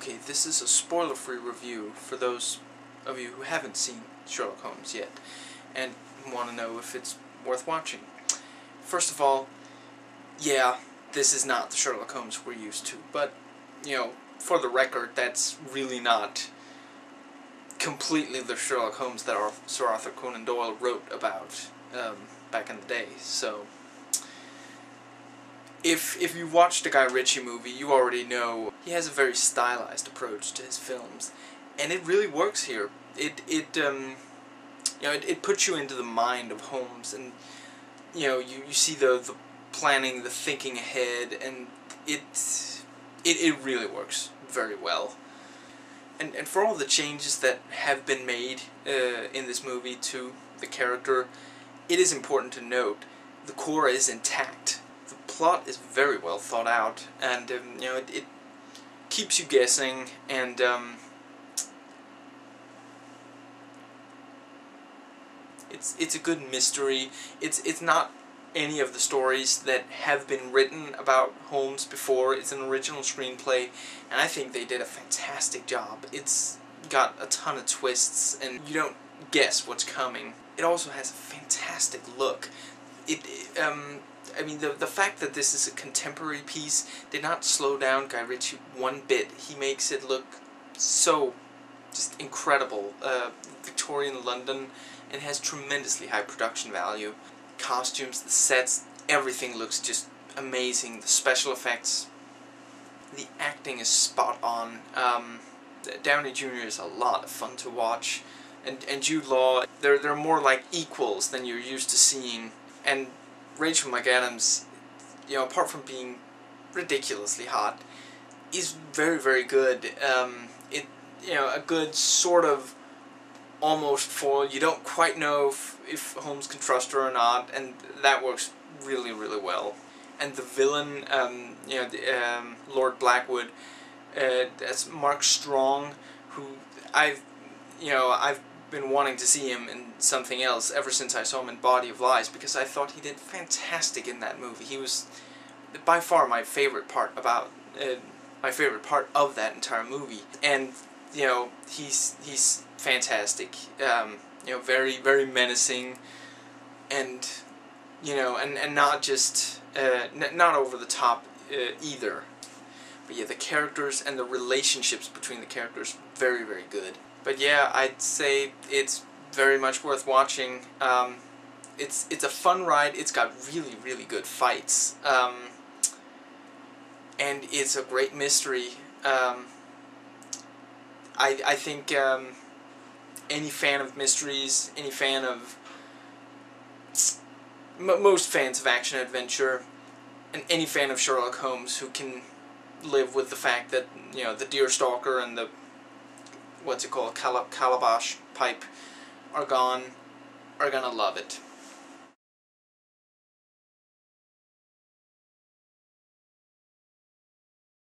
Okay, this is a spoiler-free review for those of you who haven't seen Sherlock Holmes yet and want to know if it's worth watching. First of all, yeah, this is not the Sherlock Holmes we're used to, but, you know, for the record, that's really not completely the Sherlock Holmes that Sir Arthur Conan Doyle wrote about um, back in the day, so if if you watched a Guy Ritchie movie, you already know he has a very stylized approach to his films, and it really works here. It it um, you know it, it puts you into the mind of Holmes, and you know you, you see the the planning, the thinking ahead, and it it it really works very well. And and for all the changes that have been made uh, in this movie to the character, it is important to note the core is intact plot is very well thought out, and um, you know it, it, keeps you guessing, and um, it's it's a good mystery. It's it's not any of the stories that have been written about Holmes before. It's an original screenplay, and I think they did a fantastic job. It's got a ton of twists, and you don't guess what's coming. It also has a fantastic look. It, um, I mean, the, the fact that this is a contemporary piece did not slow down Guy Ritchie one bit. He makes it look so just incredible. Uh, Victorian London, and has tremendously high production value. Costumes, the sets, everything looks just amazing. The special effects, the acting is spot on. Um, Downey Jr. is a lot of fun to watch. And, and Jude Law, they're, they're more like equals than you're used to seeing. And Rachel McAdams, you know, apart from being ridiculously hot, is very, very good. Um, it, you know, a good sort of almost foil. You don't quite know if, if Holmes can trust her or not, and that works really, really well. And the villain, um, you know, the, um, Lord Blackwood, uh, that's Mark Strong, who I've, you know, I've been wanting to see him in something else ever since I saw him in Body of Lies because I thought he did fantastic in that movie. He was by far my favorite part about uh, my favorite part of that entire movie, and you know he's he's fantastic. Um, you know, very very menacing, and you know, and and not just uh, not over the top uh, either. But yeah, the characters and the relationships between the characters very very good. But yeah, I'd say it's very much worth watching. Um, it's it's a fun ride. It's got really really good fights, um, and it's a great mystery. Um, I I think um, any fan of mysteries, any fan of most fans of action adventure, and any fan of Sherlock Holmes who can live with the fact that you know the deer stalker and the what's it called, Cal calabash pipe are gone, are gonna love it.